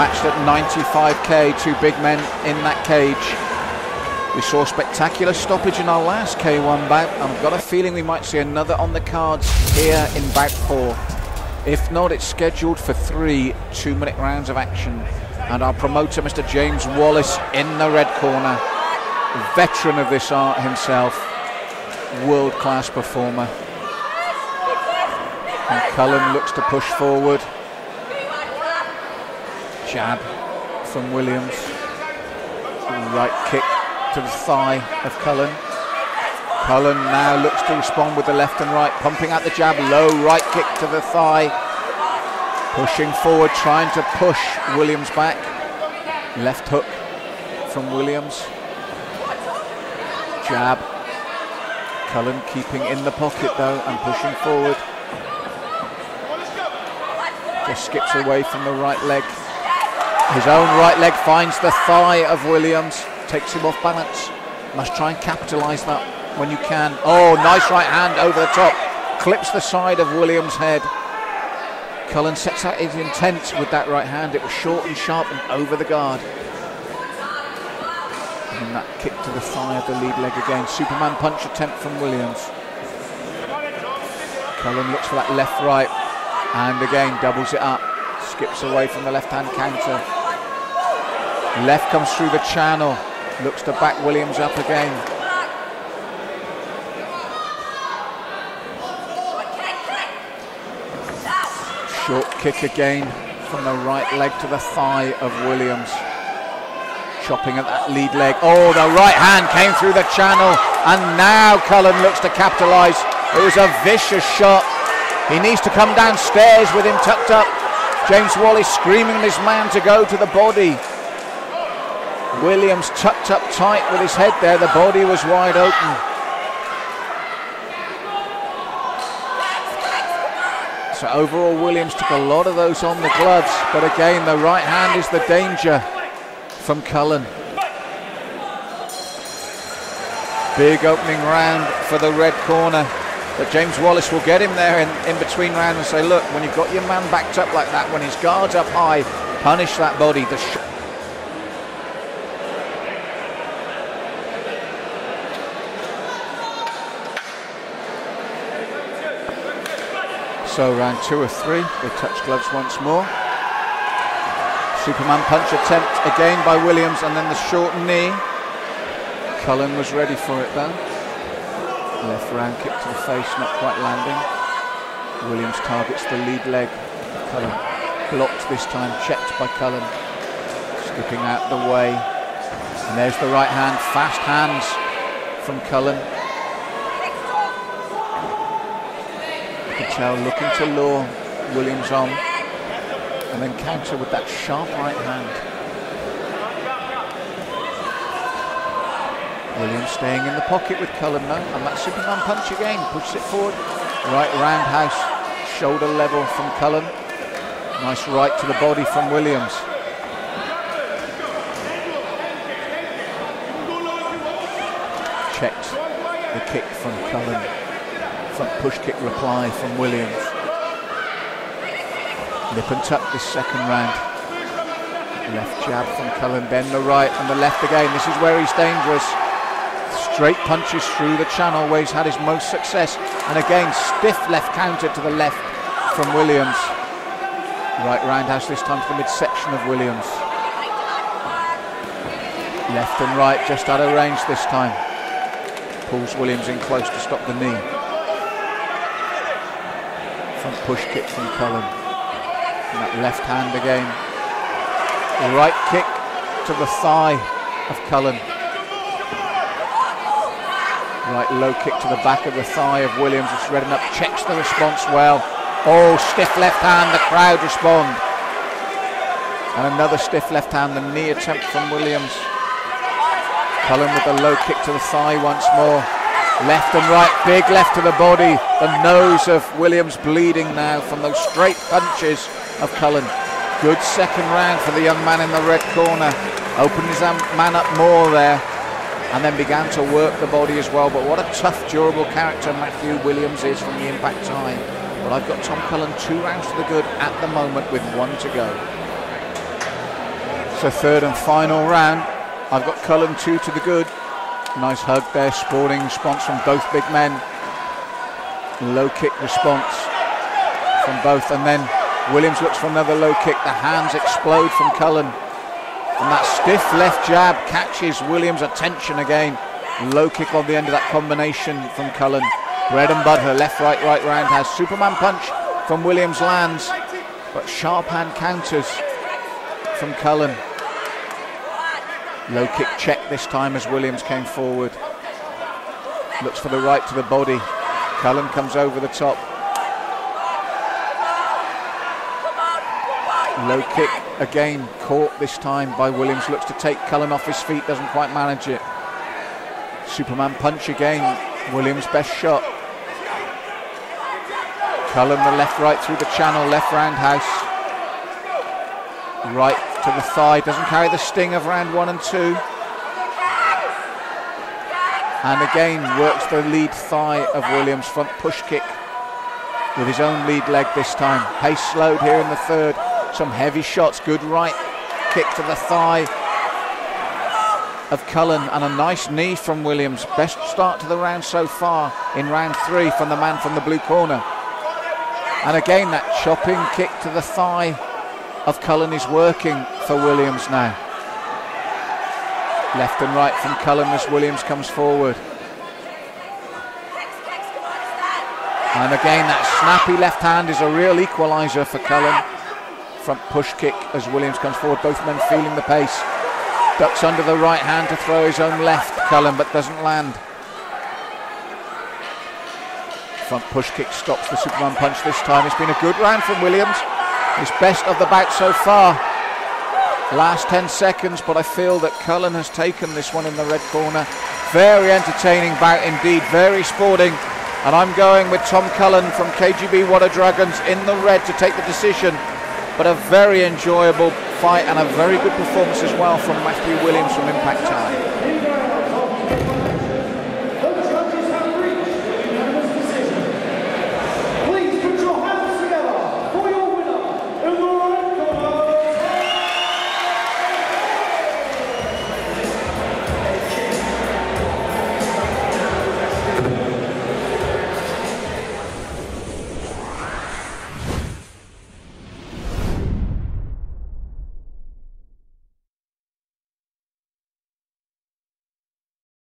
Matched at 95k, two big men in that cage. We saw spectacular stoppage in our last K1 bout. I've got a feeling we might see another on the cards here in bout four. If not, it's scheduled for three two-minute rounds of action. And our promoter, Mr. James Wallace, in the red corner, veteran of this art himself, world-class performer. And Cullen looks to push forward. Jab from Williams. Right kick to the thigh of Cullen. Cullen now looks to respond with the left and right, pumping out the jab, low right kick to the thigh. Pushing forward, trying to push Williams back. Left hook from Williams. Jab. Cullen keeping in the pocket though and pushing forward. Just skips away from the right leg. His own right leg finds the thigh of Williams, takes him off balance. Must try and capitalise that when you can. Oh, nice right hand over the top. Clips the side of Williams' head. Cullen sets out his intent with that right hand. It was short and sharp and over the guard. And that kick to the thigh of the lead leg again. Superman punch attempt from Williams. Cullen looks for that left right and again doubles it up. Skips away from the left hand counter. Left comes through the channel. Looks to back Williams up again. Short kick again from the right leg to the thigh of Williams. Chopping at that lead leg. Oh, the right hand came through the channel. And now Cullen looks to capitalise. It was a vicious shot. He needs to come downstairs with him tucked up. James Wallace screaming at his man to go to the body. Williams tucked up tight with his head there. The body was wide open. So overall, Williams took a lot of those on the gloves. But again, the right hand is the danger from Cullen. Big opening round for the red corner. But James Wallace will get him there in, in between round and say, look, when you've got your man backed up like that, when his guard's up high, punish that body. The So round two or three, they touch gloves once more. Superman punch attempt again by Williams and then the short knee. Cullen was ready for it though. Left round kick to the face, not quite landing. Williams targets the lead leg. Cullen blocked this time, checked by Cullen. Skipping out the way. And there's the right hand, fast hands from Cullen. Looking to lure Williams on and then counter with that sharp right hand. Williams staying in the pocket with Cullen now and that Superman punch again pushes it forward. Right roundhouse, shoulder level from Cullen. Nice right to the body from Williams. Checked the kick from Cullen push kick reply from Williams. Nip and tuck this second round. Left jab from Cullen, then the right and the left again. This is where he's dangerous. Straight punches through the channel where he's had his most success. And again, stiff left counter to the left from Williams. Right roundhouse this time to the midsection of Williams. Left and right just out of range this time. Pulls Williams in close to stop the knee. Push kick from Cullen. And that left hand again. Right kick to the thigh of Cullen. Right low kick to the back of the thigh of Williams. It's ready up, checks the response well. Oh, stiff left hand, the crowd respond. And another stiff left hand, the knee attempt from Williams. Cullen with the low kick to the thigh once more. Left and right, big left to the body. The nose of Williams bleeding now from those straight punches of Cullen. Good second round for the young man in the red corner. Opened his man up more there and then began to work the body as well. But what a tough, durable character Matthew Williams is from the impact time. But I've got Tom Cullen two rounds to the good at the moment with one to go. So third and final round. I've got Cullen two to the good. Nice hug there, sporting response from both big men. Low kick response from both, and then Williams looks for another low kick. The hands explode from Cullen. And that stiff left jab catches Williams' attention again. Low kick on the end of that combination from Cullen. Bread and butter, left, right, right roundhouse. Superman punch from Williams lands, but sharp hand counters from Cullen. Low kick check this time as Williams came forward. Looks for the right to the body. Cullen comes over the top. Low kick again, caught this time by Williams. Looks to take Cullen off his feet, doesn't quite manage it. Superman punch again. Williams' best shot. Cullen the left right through the channel, left roundhouse. Right to the thigh, doesn't carry the sting of round one and two. And again works the lead thigh of Williams, front push kick with his own lead leg this time. Pace slowed here in the third. Some heavy shots, good right kick to the thigh of Cullen and a nice knee from Williams. Best start to the round so far in round three from the man from the blue corner. And again, that chopping kick to the thigh of Cullen is working for Williams now. Left and right from Cullen as Williams comes forward. And again, that snappy left hand is a real equaliser for Cullen. Front push kick as Williams comes forward, both men feeling the pace. Ducks under the right hand to throw his own left, Cullen, but doesn't land. Front push kick stops the Superman punch this time. It's been a good round from Williams. His best of the bout so far. Last 10 seconds, but I feel that Cullen has taken this one in the red corner. Very entertaining bout indeed, very sporting. And I'm going with Tom Cullen from KGB Water Dragons in the red to take the decision. But a very enjoyable fight and a very good performance as well from Matthew Williams from Impact Time.